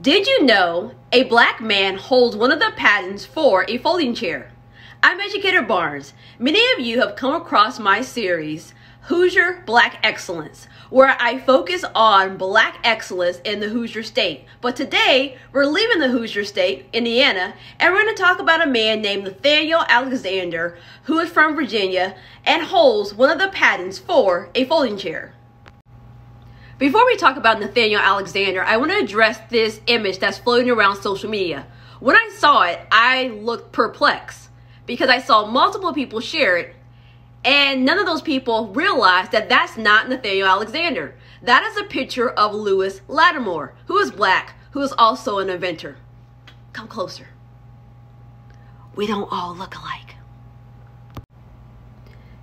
Did you know a black man holds one of the patents for a folding chair? I'm Educator Barnes. Many of you have come across my series, Hoosier Black Excellence, where I focus on black excellence in the Hoosier State. But today, we're leaving the Hoosier State, Indiana, and we're going to talk about a man named Nathaniel Alexander, who is from Virginia and holds one of the patents for a folding chair. Before we talk about Nathaniel Alexander, I want to address this image that's floating around social media. When I saw it, I looked perplexed because I saw multiple people share it and none of those people realized that that's not Nathaniel Alexander. That is a picture of Lewis Latimer, who is black, who is also an inventor. Come closer. We don't all look alike.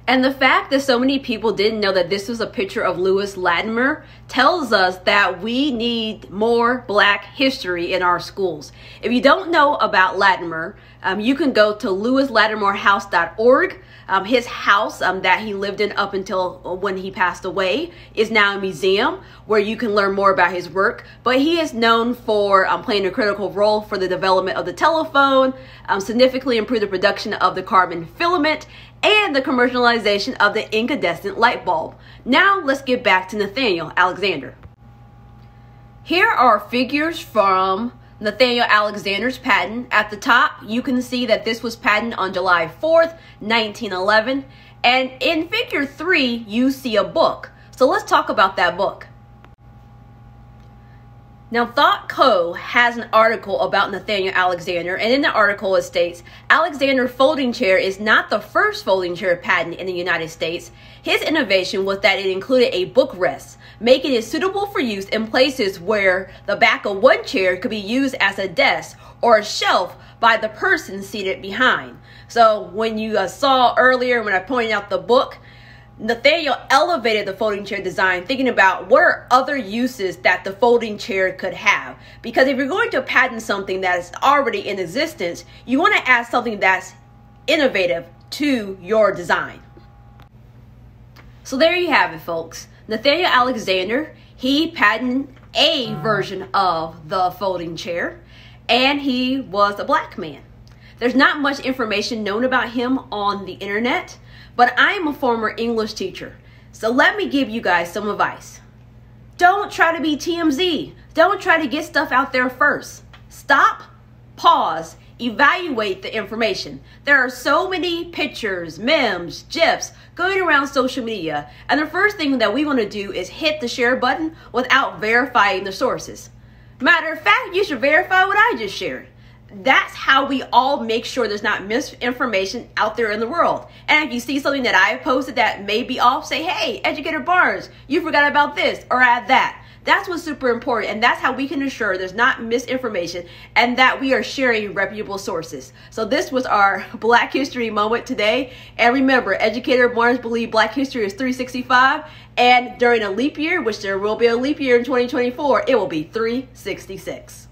And the fact that so many people didn't know that this was a picture of Lewis Latimer tells us that we need more black history in our schools. If you don't know about Latimer, um, you can go to lewislatimerhouse.org. Um, his house um, that he lived in up until when he passed away is now a museum where you can learn more about his work. But he is known for um, playing a critical role for the development of the telephone, um, significantly improved the production of the carbon filament, and the commercialization of the incandescent light bulb. Now let's get back to Nathaniel Alexander. Here are figures from Nathaniel Alexander's patent. At the top, you can see that this was patented on July 4th, 1911. And in figure 3, you see a book. So let's talk about that book. Now, ThoughtCo has an article about Nathaniel Alexander, and in the article it states Alexander folding chair is not the first folding chair patent in the United States. His innovation was that it included a bookrest, making it suitable for use in places where the back of one chair could be used as a desk or a shelf by the person seated behind. So, when you uh, saw earlier when I pointed out the book, Nathaniel elevated the folding chair design, thinking about what are other uses that the folding chair could have. Because if you're going to patent something that is already in existence, you want to add something that's innovative to your design. So there you have it, folks. Nathaniel Alexander, he patented a version of the folding chair, and he was a black man. There's not much information known about him on the internet. But I'm a former English teacher. So let me give you guys some advice. Don't try to be TMZ. Don't try to get stuff out there first. Stop, pause, evaluate the information. There are so many pictures, memes, GIFs going around social media, and the first thing that we want to do is hit the share button without verifying the sources. Matter of fact, you should verify what I just shared that's how we all make sure there's not misinformation out there in the world. And if you see something that I posted that may be off, say, hey, Educator Barnes, you forgot about this or add that. That's what's super important. And that's how we can ensure there's not misinformation and that we are sharing reputable sources. So this was our Black History moment today. And remember, Educator Barnes believe Black History is 365. And during a leap year, which there will be a leap year in 2024, it will be 366.